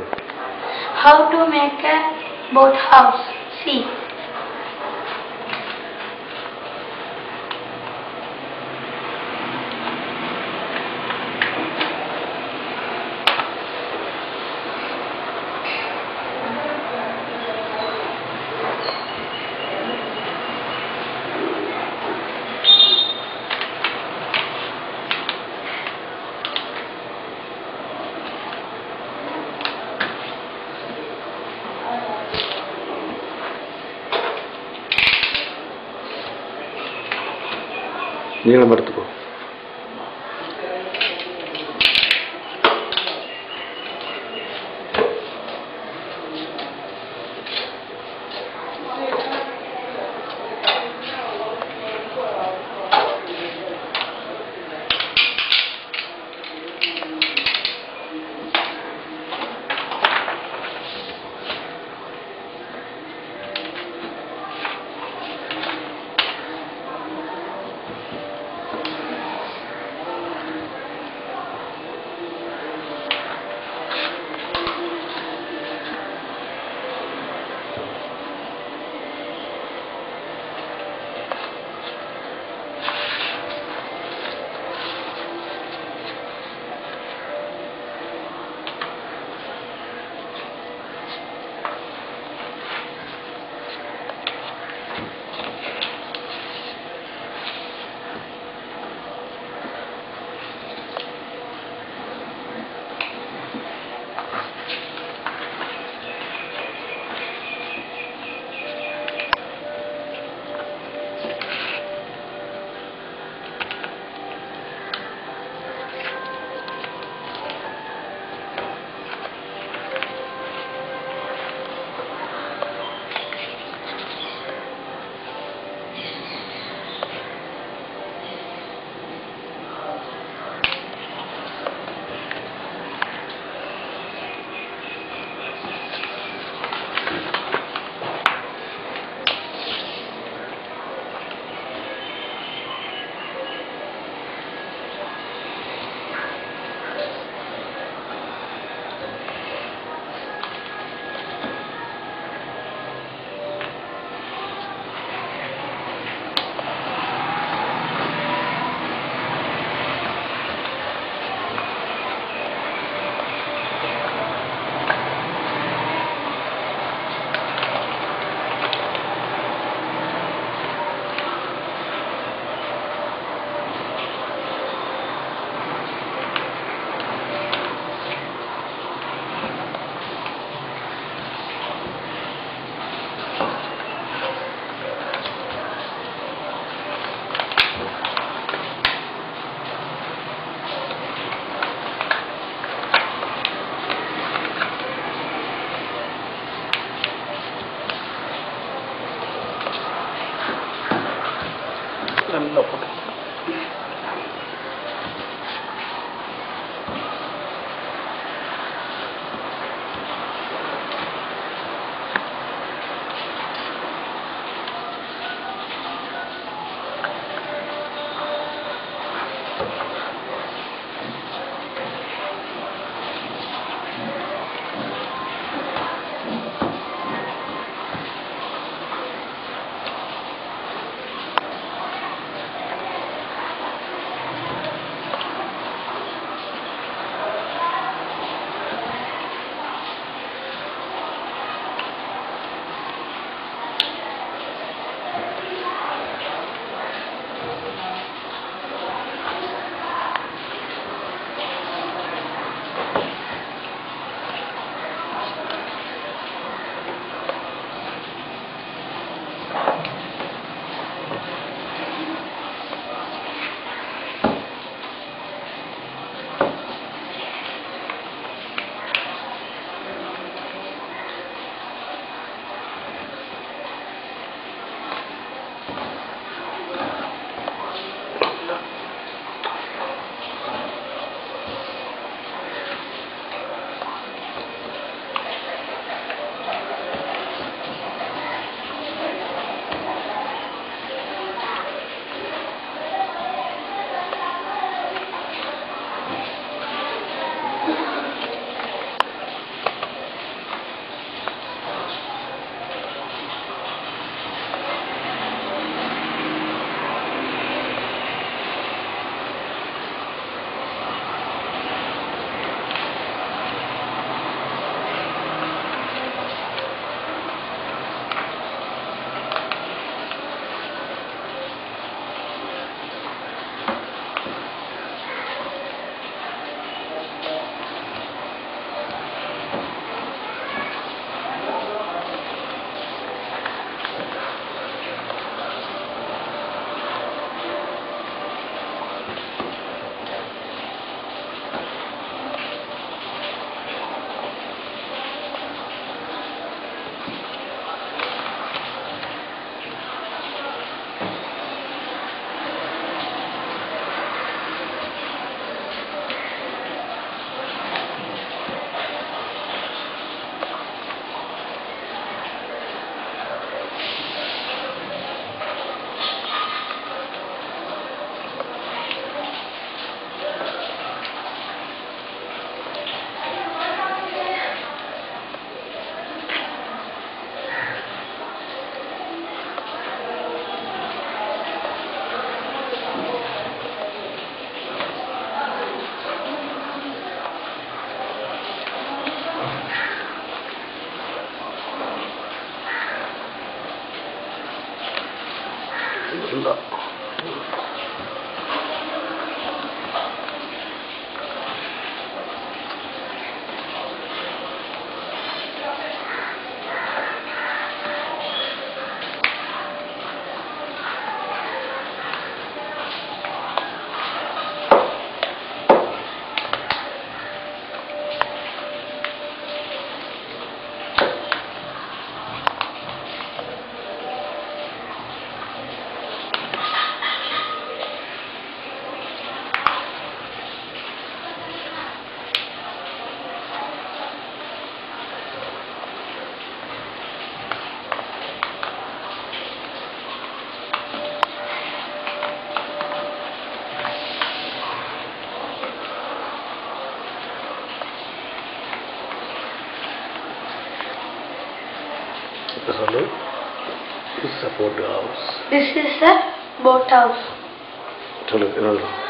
How to make a boat house? Ni la. 那我不敢。Hello. This is a boat house. This is a boat house. Hello.